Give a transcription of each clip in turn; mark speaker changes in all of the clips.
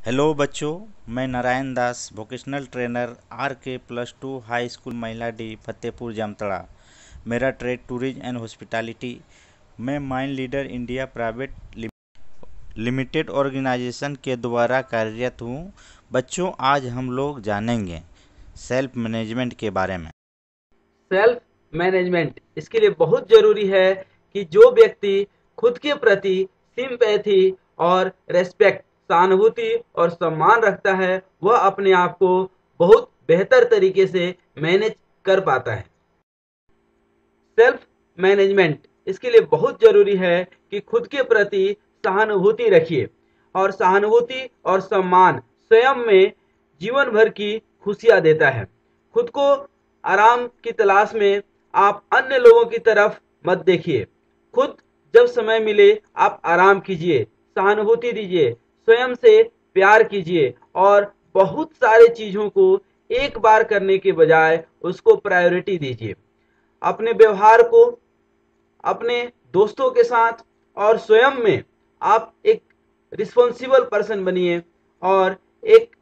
Speaker 1: Hello बच्चों, मैं Narayan Das vocational trainer R K plus two high school महिला D Fatehpur, Jamtara. मेरा ट्रेड टूरिज़्म एंड हॉस्पिटैलिटी मैं mind leader India private limited organisation के द्वारा कार्यरत हूँ। बच्चों, आज हम लोग जानेंगे सेल्फ मैनेजमेंट के बारे में।
Speaker 2: सेल्फ मैनेजमेंट इसके लिए बहुत ज़रूरी है कि जो व्यक्ति खुद के प्रति सिंपैथी और रेस्पेक्ट सहानुभूति और सम्मान रखता है, वह अपने आप को बहुत बेहतर तरीके से मैनेज कर पाता है। सेल्फ मैनेजमेंट इसके लिए बहुत ज़रूरी है कि खुद के प्रति सहानुभूति रखिए और सहानुभूति और सम्मान स्वयं में जीवन भर की खुशियाँ देता है। खुद को आराम की तलाश में आप अन्य लोगों की तरफ़ मत देखिए। खुद जब समय मिले आप आराम कीजिए, सहानुभूति दीजिए स्वयं से प्यार कीजिए और बहुत सारे चीज़ों को एक बार करने के बजाय उसको प्रायोरिटी दीजिए। अपने व्यवहार को, अपने दोस्तों के साथ और स्वयं में आप एक रिस्पॉन्सिबल पर्सन बनिए और एक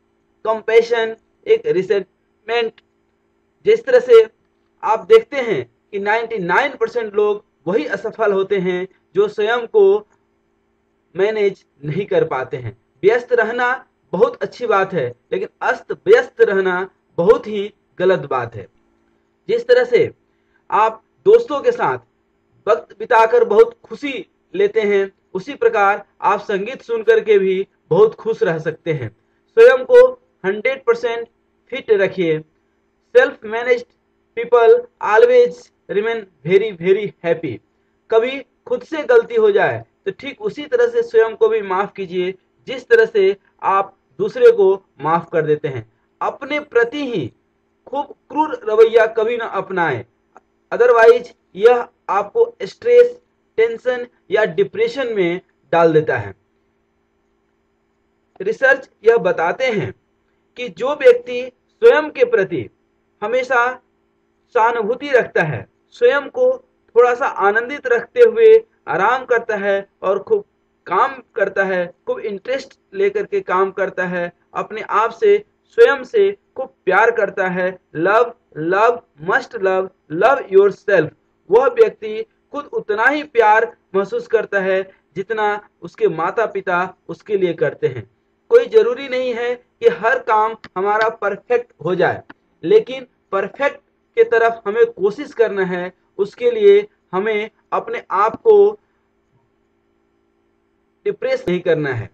Speaker 2: कंपेशन एक रिसेंटमेंट जिस तरह से आप देखते हैं कि 99 परसेंट लोग वही असफल होते हैं जो स्वयं को मैनेज नहीं कर पाते हैं। व्यस्त रहना बहुत अच्छी बात है, लेकिन अस्त व्यस्त रहना बहुत ही गलत बात है। जिस तरह से आप दोस्तों के साथ वक्त बिताकर बहुत खुशी लेते हैं, उसी प्रकार आप संगीत सुनकर के भी बहुत खुश रह सकते हैं। स्वयं को 100 परसेंट फिट रखिए। Self managed people always remain very very happy कभी खुद से गलती हो जाए तो ठीक उसी तरह से स्वयं को भी माफ़ कीजिए, जिस तरह से आप दूसरे को माफ़ कर देते हैं। अपने प्रति ही खूब क्रूर रवैया कभी ना अपनाएँ। अदरवाइज़ यह आपको स्ट्रेस टेंशन या डिप्रेशन में डाल देता है। रिसर्च यह बताते हैं कि जो व्यक्ति स्वयं के प्रति हमेशा सहानुभूति रखता है, स्वयं को थोड़ा सा आनंदित रखते हुए आराम करता है और खूब काम करता है, खूब इंटरेस्ट लेकर के काम करता है, अपने आप से, स्वयं से खूब प्यार करता है। Love love must love love yourself वह व्यक्ति खुद उतना ही प्यार महसूस करता है जितना उसके माता पिता उसके लिए करते हैं। कोई ज़रूरी नहीं है कि हर काम हमारा परफेक्ट हो जाए, लेकिन परफेक्ट के तरफ़ हमें कोशिश करना है उसके लिए हमें अपने आप को डिप्रेस नहीं करना है।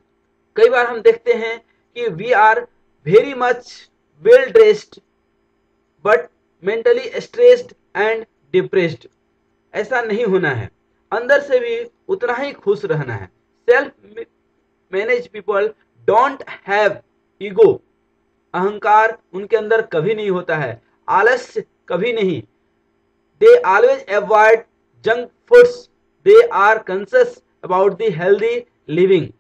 Speaker 2: कई बार हम देखते हैं कि we are very much well dressed but mentally stressed and depressed ऐसा नहीं होना है। अंदर से भी उतना ही खुश रहना है। Self manage people don't have ego अहंकार उनके अंदर कभी नहीं होता है। आलस्य कभी नहीं। they always avoid junk foods. They are conscious about the healthy living.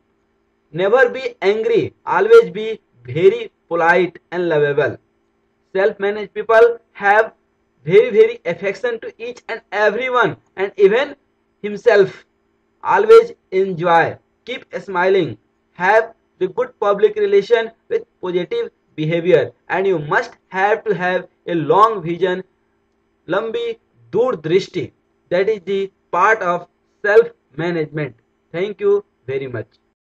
Speaker 2: Never be angry. Always be very polite and lovable. Self-managed people have very very affection to each and everyone and even himself. Always enjoy. Keep smiling. Have the good public relation with positive behavior and you must have to have a long vision, lumbi dur drishti. That is the part of self-management. Thank you very much.